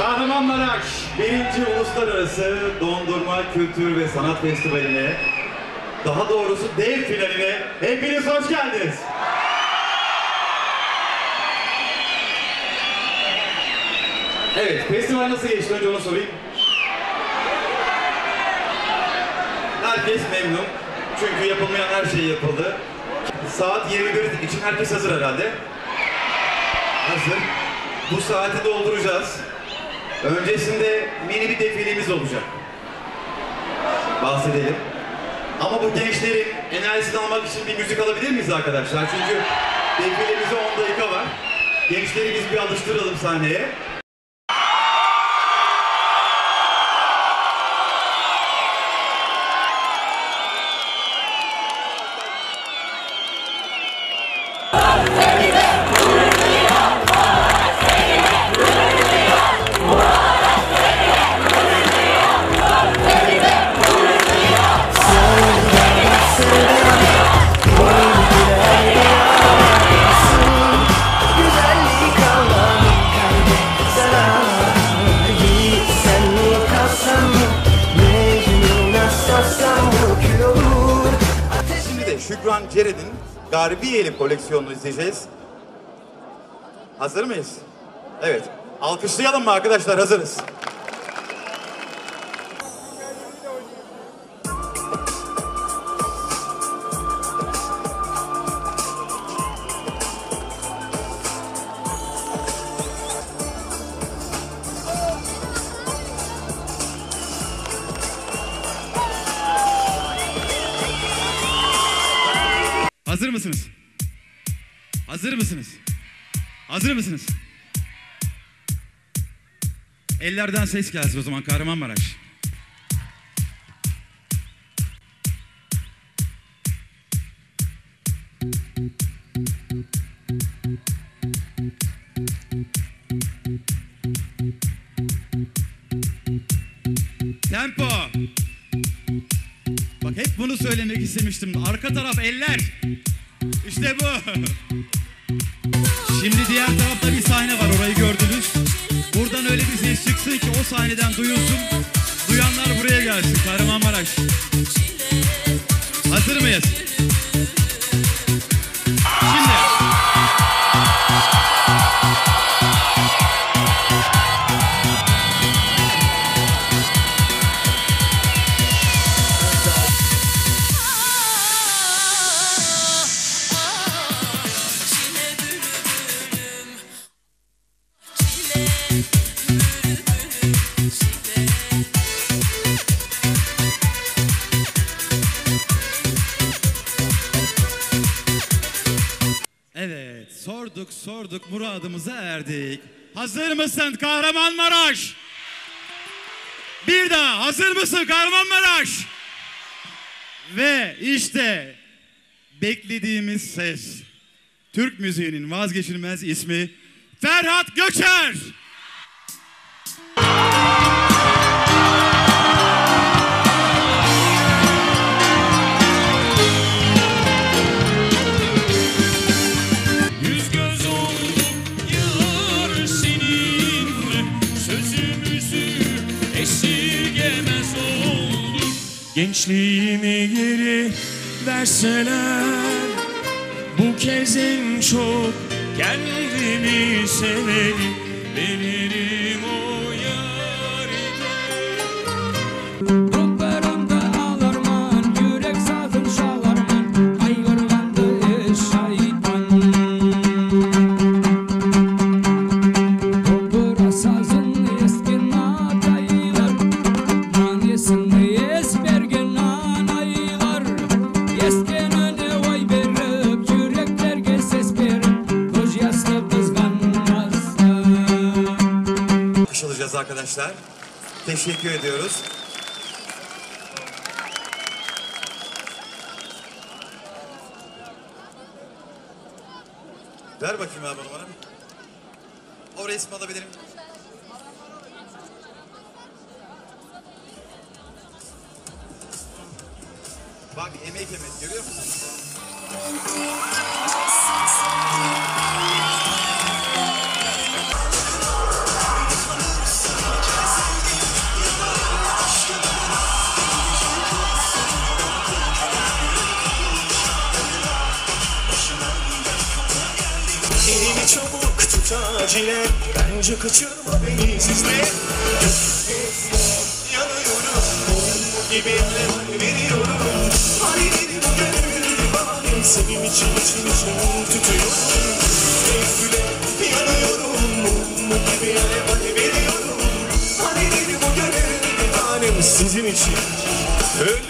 Kahramanmaraş 1. Uluslararası Dondurma Kültür ve Sanat Festivali'ne daha doğrusu dev finaline hepiniz hoş geldiniz. Evet, festival nasıl geçti? Önce onu sorayım. Herkes memnun. Çünkü yapılmayan her şey yapıldı. Saat 21 için herkes hazır herhalde. Hazır. Bu saati dolduracağız. Öncesinde mini bir defilemiz olacak. Bahsedelim. Ama bu gençlerin enerjisini almak için bir müzik alabilir miyiz arkadaşlar? Çünkü defilemize 10 dakika var. Gençleri biz bir alıştıralım sahneye. Cered'in Garbiyeli koleksiyonunu izleyeceğiz. Hazır mıyız? Evet. Alkışlayalım mı arkadaşlar? Hazırız. Hazır mısınız? Hazır mısınız? Hazır mısınız? Ellerden ses gelsin o zaman Kahramanmaraş. Söylemek istemiştim. Arka taraf eller. İşte bu. Şimdi diğer tarafta bir sahne var orayı gördünüz. Buradan öyle bir ses çıksın ki o sahneden duyulsun. Duyanlar buraya gelsin Kahramanmaraş. Hazır mıyız? Sorduk muradımıza erdik. Hazır mısın Kahramanmaraş? Bir daha hazır mısın Kahramanmaraş? Ve işte beklediğimiz ses. Türk müziğinin vazgeçilmez ismi Ferhat Göçer. Gençliğimi geri verseler Bu kez en çok kendimi severim. Veririm o yaride arkadaşlar. Teşekkür ediyoruz. Ver bakayım abi numaranı. O resmi alabilirim. Bak emek emek görüyor musun? Acilen Bence kaçırma beni sizde Yanıyorum gibi alev veriyorum. Halini bu gönül divane Senin için için için tutuyorum. Mevzule yanıyorum Mum gibi alev veriyorum. Halini bu gönül divane Sizin için. Ölüyorum